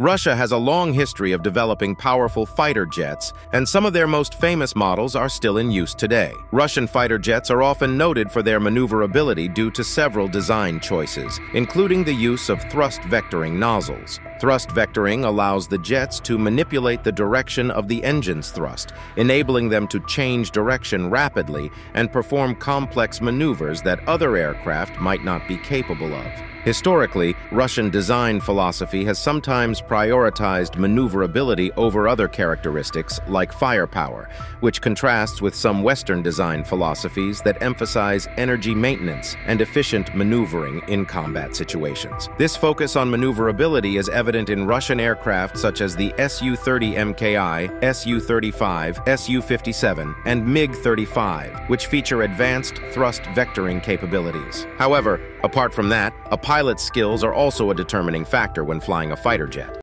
Russia has a long history of developing powerful fighter jets, and some of their most famous models are still in use today. Russian fighter jets are often noted for their maneuverability due to several design choices, including the use of thrust vectoring nozzles. Thrust vectoring allows the jets to manipulate the direction of the engine's thrust, enabling them to change direction rapidly and perform complex maneuvers that other aircraft might not be capable of. Historically, Russian design philosophy has sometimes prioritized maneuverability over other characteristics like firepower, which contrasts with some Western design philosophies that emphasize energy maintenance and efficient maneuvering in combat situations. This focus on maneuverability is evident in Russian aircraft such as the Su-30 MKI, Su-35, Su-57, and MiG-35, which feature advanced thrust vectoring capabilities. However, apart from that, a pilot's skills are also a determining factor when flying a fighter jet.